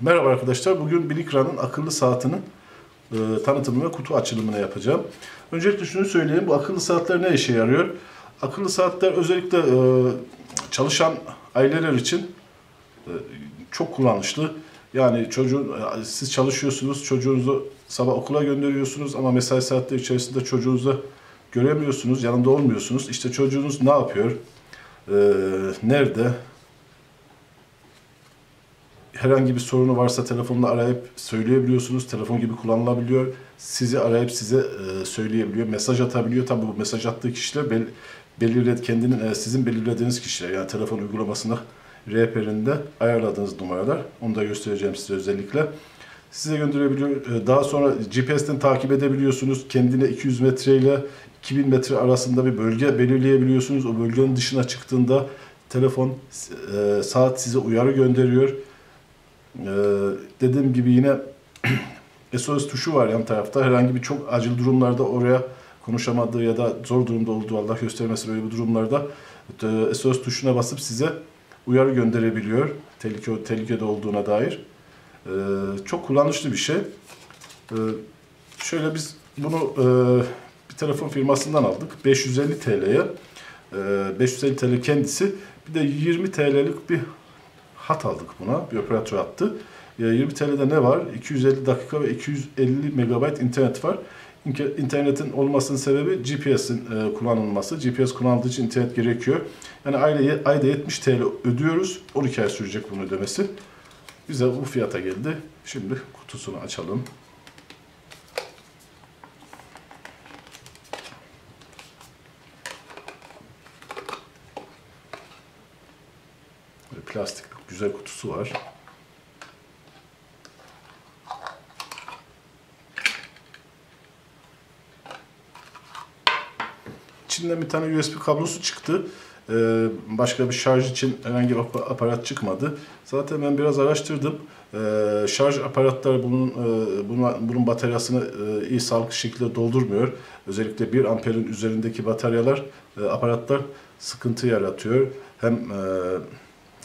Merhaba arkadaşlar. Bugün Bilikra'nın akıllı saatinin e, tanıtımını ve kutu açılımını yapacağım. Öncelikle şunu söyleyeyim. Bu akıllı saatler ne işe yarıyor? Akıllı saatler özellikle e, çalışan aileler için e, çok kullanışlı. Yani çocuğun e, siz çalışıyorsunuz, çocuğunuzu sabah okula gönderiyorsunuz ama mesai saatleri içerisinde çocuğunuzu göremiyorsunuz, yanında olmuyorsunuz. İşte çocuğunuz ne yapıyor? E, nerede? Herhangi bir sorunu varsa telefonla arayıp söyleyebiliyorsunuz. Telefon gibi kullanılabiliyor. Sizi arayıp size e, söyleyebiliyor. Mesaj atabiliyor. Tabi bu mesaj attığı kişiler bel, belirled, kendinin e, sizin belirlediğiniz kişiler. Yani telefon uygulamasında rehberinde ayarladığınız numaralar. Onu da göstereceğim size özellikle. Size gönderebiliyor. E, daha sonra GPS'ten takip edebiliyorsunuz. Kendine 200 metre ile 2000 metre arasında bir bölge belirleyebiliyorsunuz. O bölgenin dışına çıktığında telefon, saat size uyarı gönderiyor ee, dediğim gibi yine SOS tuşu var yan tarafta. Herhangi bir çok acil durumlarda oraya konuşamadığı ya da zor durumda olduğu Allah göstermesi böyle bir durumlarda SOS tuşuna basıp size uyarı gönderebiliyor. Tehlike, tehlikede olduğuna dair. Ee, çok kullanışlı bir şey. Ee, şöyle biz bunu e, bir telefon firmasından aldık. 550 TL'ye. Ee, 550 TL kendisi. Bir de 20 TL'lik bir hat aldık buna. Bir operatör attı. 20 TL'de ne var? 250 dakika ve 250 MB internet var. İnternetin olmasının sebebi GPS'in e, kullanılması. GPS kullanıldığı için internet gerekiyor. Yani ayda, ayda 70 TL ödüyoruz. 12 ay sürecek bunun ödemesi. Bize bu fiyata geldi. Şimdi kutusunu açalım. Plastik güzel kutusu var. İçinden bir tane USB kablosu çıktı. Ee, başka bir şarj için herhangi bir aparat çıkmadı. Zaten ben biraz araştırdım. Ee, şarj aparatları bunun e, bunun, bunun bataryasını e, iyi sağlıklı şekilde doldurmuyor. Özellikle 1 amperin üzerindeki bataryalar, e, aparatlar sıkıntı yaratıyor. Hem e,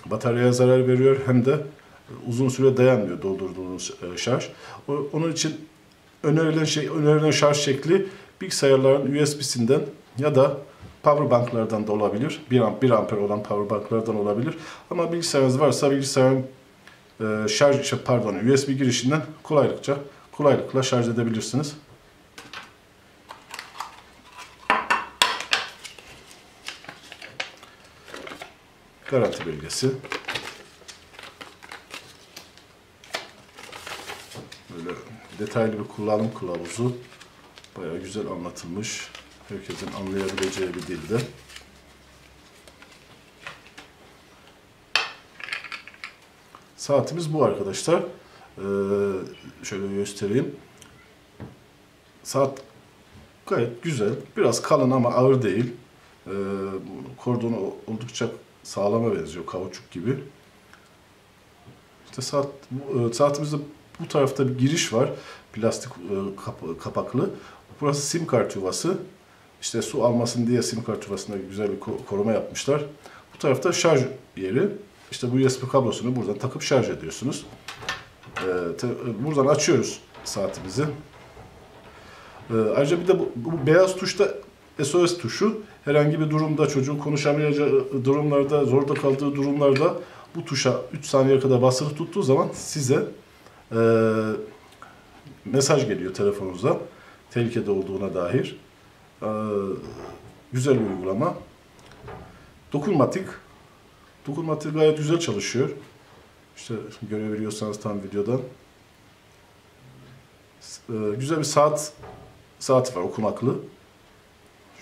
bataryaya zarar veriyor hem de uzun süre dayanmıyor doldurduğunuz e, şarj. Onun için önerilen şey önerilen şarj şekli bilgisayarların USB'sinden ya da powerbanklardan da olabilir. 1 amp 1 amper olan powerbanklardan olabilir. Ama bilgisayarınız varsa bilgisayarın e, şarj şey, pardon USB girişinden kolaylıkça kolaylıkla şarj edebilirsiniz. Garanti belgesi. Böyle detaylı bir kullanım kılavuzu. Bayağı güzel anlatılmış. Herkesin anlayabileceği bir dilde. Saatimiz bu arkadaşlar. Ee, şöyle göstereyim. Saat gayet güzel. Biraz kalın ama ağır değil. Ee, kordonu oldukça sağlama benziyor, kauçuk gibi. İşte saat, e, saatimizde bu tarafta bir giriş var, plastik e, kapaklı. Burası sim kart yuvası. İşte su almasın diye sim kart yuvasında güzel bir koruma yapmışlar. Bu tarafta şarj yeri. İşte bu USB kablosunu buradan takıp şarj ediyorsunuz. E, buradan açıyoruz saatimizi. Ayrıca bir de bu, bu beyaz tuşta SOS tuşu herhangi bir durumda çocuğun konuşamayacağı durumlarda, zorda kaldığı durumlarda bu tuşa 3 saniye kadar basılı tuttuğu zaman size e, mesaj geliyor telefonunuza. Tehlikede olduğuna dair. E, güzel bir uygulama. Dokunmatik. Dokunmatik gayet güzel çalışıyor. İşte görebiliyorsanız tam videodan. E, güzel bir saat saati var okumaklı.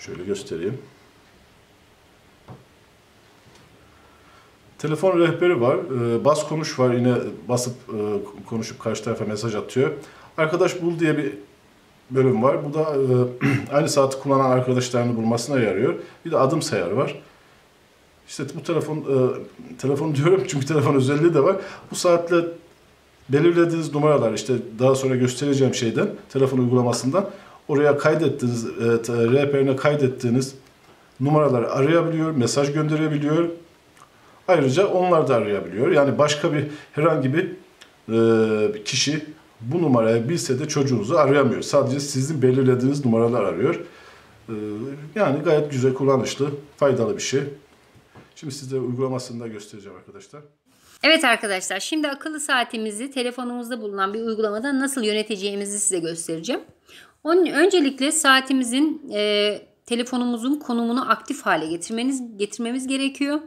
Şöyle göstereyim. Telefon rehberi var. Ee, bas konuş var. Yine basıp e, konuşup karşı tarafa mesaj atıyor. Arkadaş bul diye bir bölüm var. Bu da e, aynı saati kullanan arkadaşlarını bulmasına yarıyor. Bir de adım sayar var. İşte bu telefon e, telefon diyorum çünkü telefon özelliği de var. Bu saatle belirlediğiniz numaralar işte daha sonra göstereceğim şeyden telefon uygulamasından oraya kaydettiğiniz, e, rehberine kaydettiğiniz numaraları arayabiliyor, mesaj gönderebiliyor. Ayrıca onlar da arayabiliyor. Yani başka bir herhangi bir e, kişi bu numarayı bilse de çocuğunuzu arayamıyor. Sadece sizin belirlediğiniz numaralar arıyor. E, yani gayet güzel, kullanışlı, faydalı bir şey. Şimdi size uygulamasını da göstereceğim arkadaşlar. Evet arkadaşlar şimdi akıllı saatimizi telefonumuzda bulunan bir uygulamada nasıl yöneteceğimizi size göstereceğim. Onun, öncelikle saatimizin e, telefonumuzun konumunu aktif hale getirmeniz getirmemiz gerekiyor.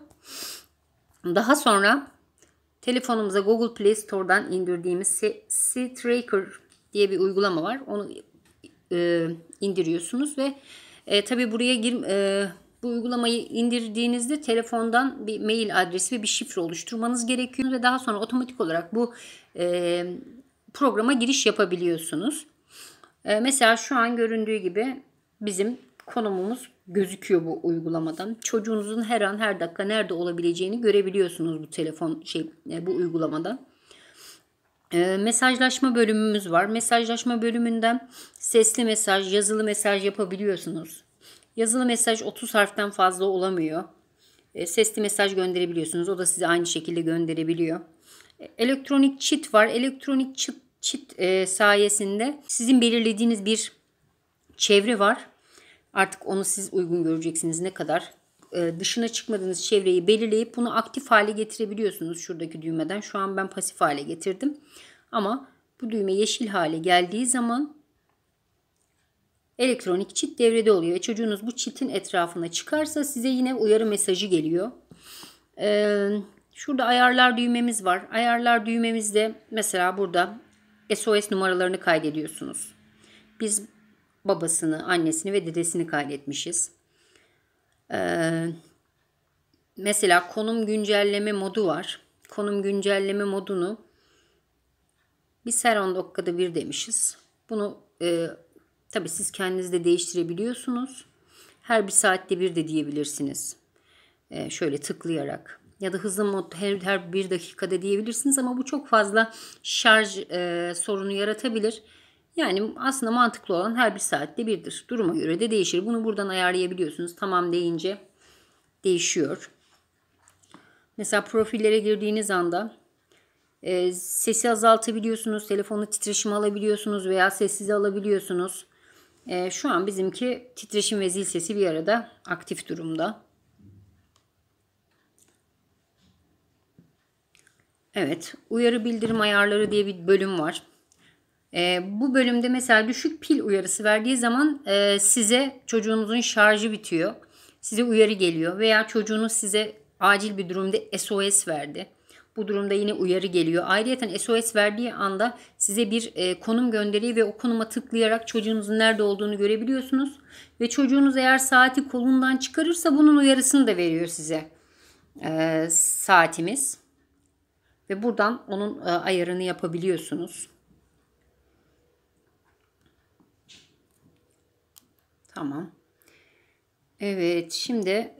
Daha sonra telefonumuza Google Play Store'dan indirdiğimiz C-Tracker diye bir uygulama var. Onu e, indiriyorsunuz ve e, tabi buraya gir, e, bu uygulamayı indirdiğinizde telefondan bir mail adresi ve bir şifre oluşturmanız gerekiyor ve daha sonra otomatik olarak bu e, programa giriş yapabiliyorsunuz. E, mesela şu an göründüğü gibi bizim konumumuz gözüküyor bu uygulamadan. Çocuğunuzun her an her dakika nerede olabileceğini görebiliyorsunuz bu telefon şey e, bu uygulamada. E, mesajlaşma bölümümüz var. Mesajlaşma bölümünden sesli mesaj, yazılı mesaj yapabiliyorsunuz. Yazılı mesaj 30 harften fazla olamıyor. E, sesli mesaj gönderebiliyorsunuz. O da size aynı şekilde gönderebiliyor. Elektronik çit var. Elektronik çit, çit e, sayesinde sizin belirlediğiniz bir çevre var. Artık onu siz uygun göreceksiniz ne kadar. E, dışına çıkmadığınız çevreyi belirleyip bunu aktif hale getirebiliyorsunuz şuradaki düğmeden. Şu an ben pasif hale getirdim. Ama bu düğme yeşil hale geldiği zaman elektronik çit devrede oluyor. Çocuğunuz bu çitin etrafına çıkarsa size yine uyarı mesajı geliyor. Ee, şurada ayarlar düğmemiz var. Ayarlar düğmemizde mesela burada SOS numaralarını kaydediyorsunuz. Biz babasını, annesini ve dedesini kaydetmişiz. Ee, mesela konum güncelleme modu var. Konum güncelleme modunu biz her 10 dakikada bir demişiz. Bunu e, Tabi siz kendiniz de değiştirebiliyorsunuz. Her bir saatte bir de diyebilirsiniz. Ee, şöyle tıklayarak. Ya da hızlı mod her, her bir dakikada diyebilirsiniz ama bu çok fazla şarj e, sorunu yaratabilir. Yani aslında mantıklı olan her bir saatte birdir. Duruma göre de değişir. Bunu buradan ayarlayabiliyorsunuz. Tamam deyince değişiyor. Mesela profillere girdiğiniz anda e, sesi azaltabiliyorsunuz. Telefonu titreşim alabiliyorsunuz veya sessize alabiliyorsunuz. E, şu an bizimki titreşim ve zil sesi bir arada aktif durumda. Evet, uyarı bildirim ayarları diye bir bölüm var. E, bu bölümde mesela düşük pil uyarısı verdiği zaman e, size çocuğunuzun şarjı bitiyor. Size uyarı geliyor veya çocuğunuz size acil bir durumda SOS verdi. Bu durumda yine uyarı geliyor. Ayrıca SOS verdiği anda size bir e, konum gönderiyor ve o konuma tıklayarak çocuğunuzun nerede olduğunu görebiliyorsunuz. Ve çocuğunuz eğer saati kolundan çıkarırsa bunun uyarısını da veriyor size e, saatimiz. Ve buradan onun e, ayarını yapabiliyorsunuz. Tamam. Evet şimdi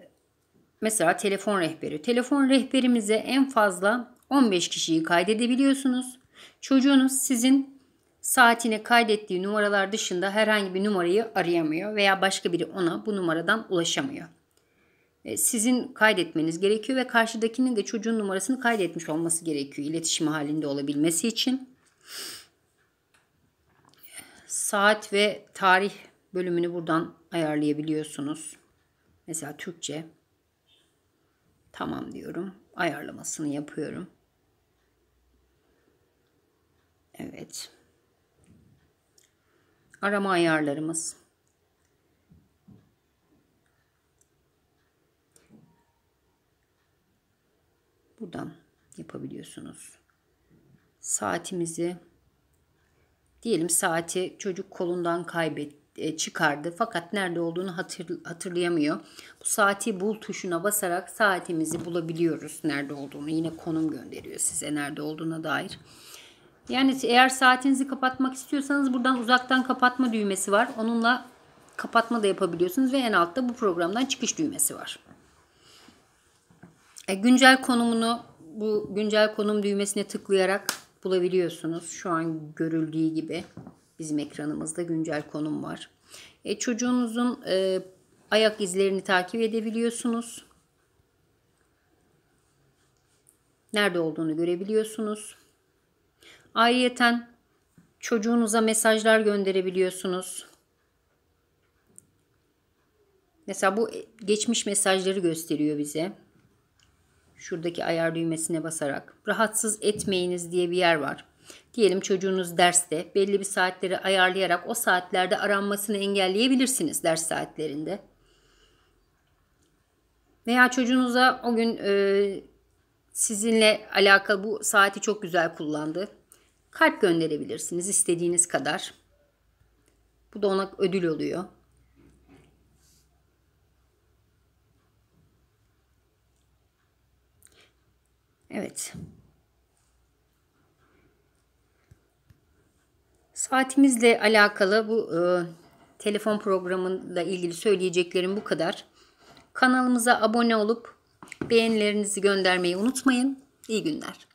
Mesela telefon rehberi. Telefon rehberimize en fazla 15 kişiyi kaydedebiliyorsunuz. Çocuğunuz sizin saatine kaydettiği numaralar dışında herhangi bir numarayı arayamıyor veya başka biri ona bu numaradan ulaşamıyor. E, sizin kaydetmeniz gerekiyor ve karşıdakinin de çocuğun numarasını kaydetmiş olması gerekiyor iletişim halinde olabilmesi için. Saat ve tarih bölümünü buradan ayarlayabiliyorsunuz. Mesela Türkçe, Tamam diyorum. Ayarlamasını yapıyorum. Evet. Arama ayarlarımız. Buradan yapabiliyorsunuz. Saatimizi diyelim saati çocuk kolundan kaybetti e, çıkardı. Fakat nerede olduğunu hatır, hatırlayamıyor. Bu saati bul tuşuna basarak saatimizi bulabiliyoruz. Nerede olduğunu yine konum gönderiyor size nerede olduğuna dair. Yani eğer saatinizi kapatmak istiyorsanız buradan uzaktan kapatma düğmesi var. Onunla kapatma da yapabiliyorsunuz ve en altta bu programdan çıkış düğmesi var. E, güncel konumunu bu güncel konum düğmesine tıklayarak bulabiliyorsunuz. Şu an görüldüğü gibi. Bizim ekranımızda güncel konum var. E, çocuğunuzun e, ayak izlerini takip edebiliyorsunuz. Nerede olduğunu görebiliyorsunuz. Ayrıyeten çocuğunuza mesajlar gönderebiliyorsunuz. Mesela bu geçmiş mesajları gösteriyor bize. Şuradaki ayar düğmesine basarak. Rahatsız etmeyiniz diye bir yer var. Diyelim çocuğunuz derste belli bir saatleri ayarlayarak o saatlerde aranmasını engelleyebilirsiniz ders saatlerinde. Veya çocuğunuza o gün e, sizinle alakalı bu saati çok güzel kullandı. Kalp gönderebilirsiniz istediğiniz kadar. Bu da ona ödül oluyor. Evet. Saatimizle alakalı bu e, telefon programıyla ilgili söyleyeceklerim bu kadar. Kanalımıza abone olup beğenilerinizi göndermeyi unutmayın. İyi günler.